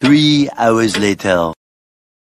Three hours later.